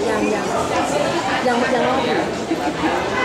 样样，样样都